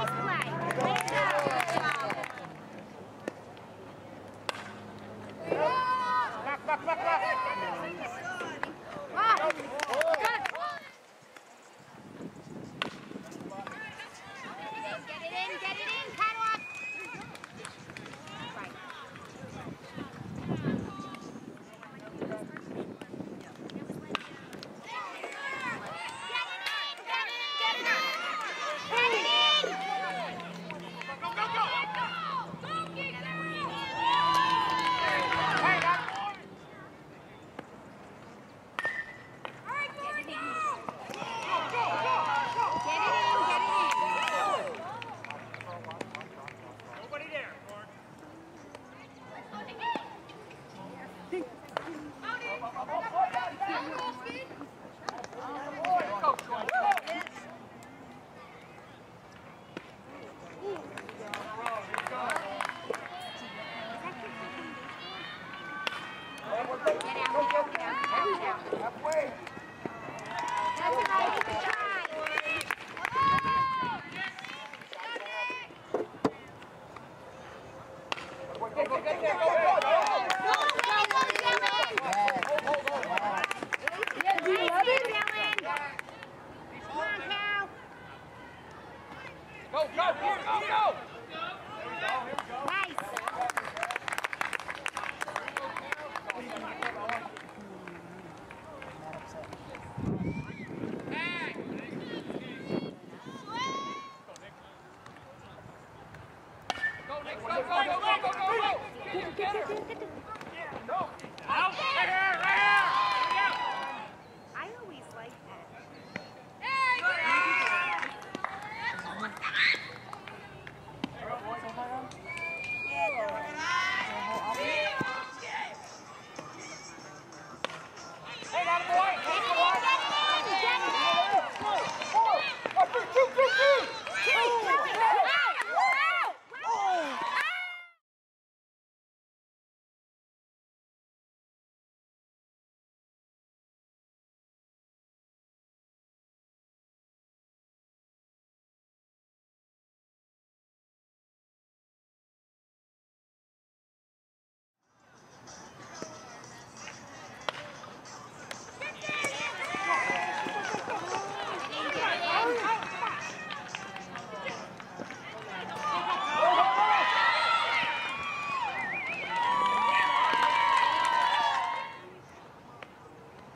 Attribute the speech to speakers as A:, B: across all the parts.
A: Awesome.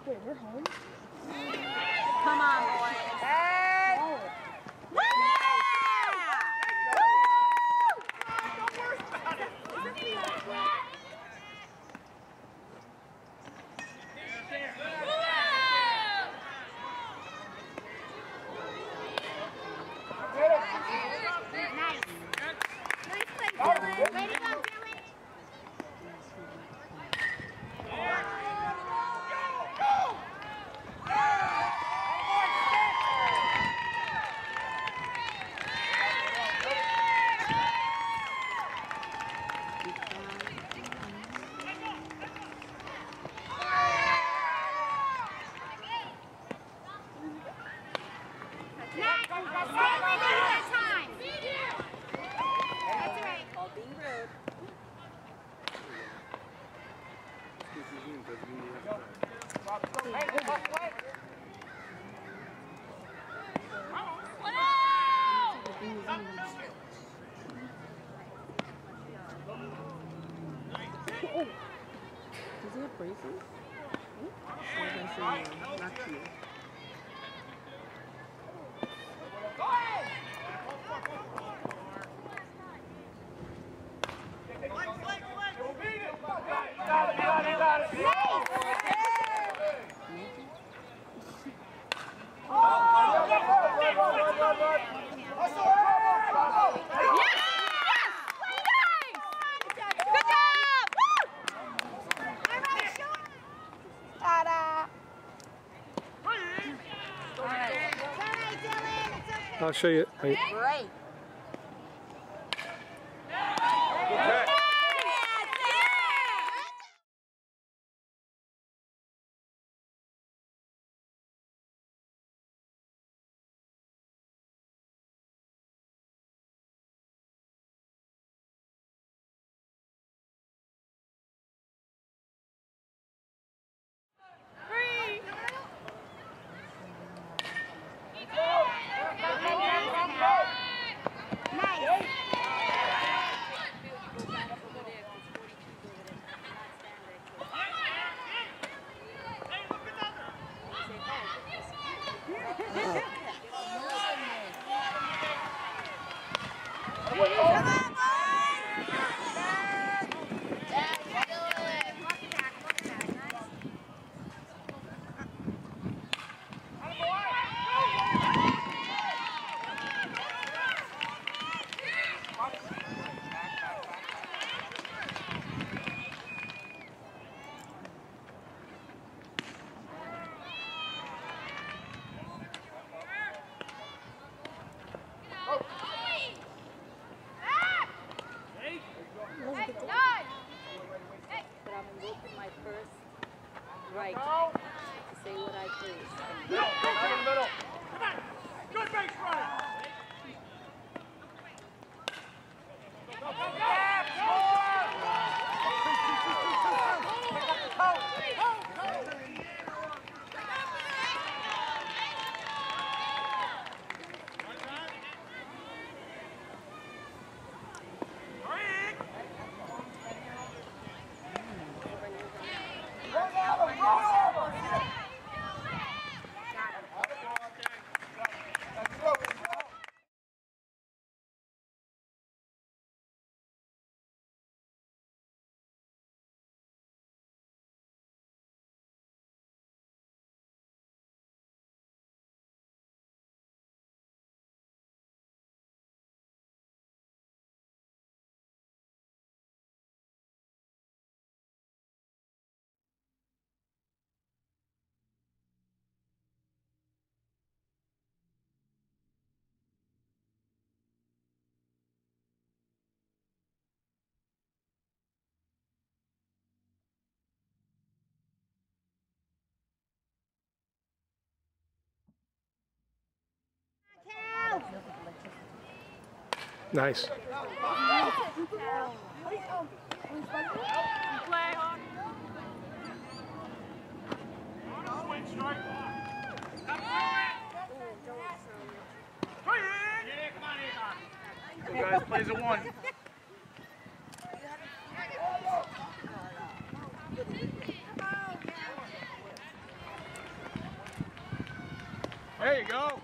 A: Wait, we're home? Come on, boys.
B: Does he have braces? Oh, I can see
C: him. Not you.
D: I'll show you.
B: Great.
C: Wait, oh.
D: Nice.
C: Guys plays one. There you go.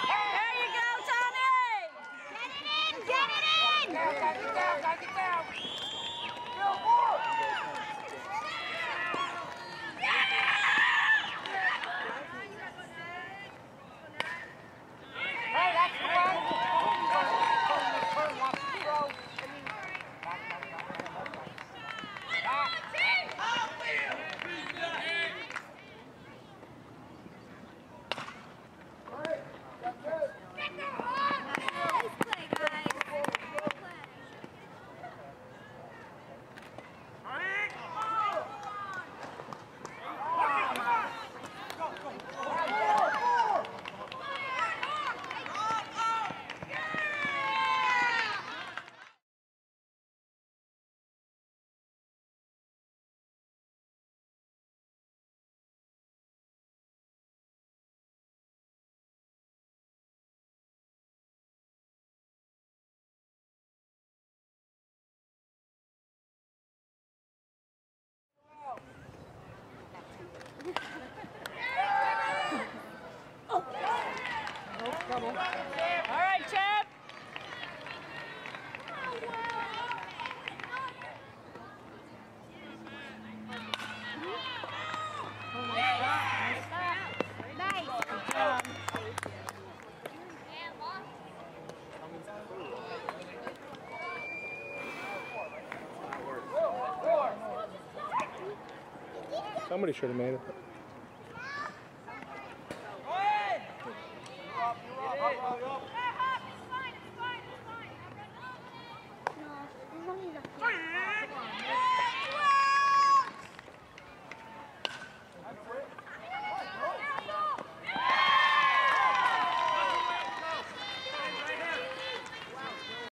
D: somebody should have made it.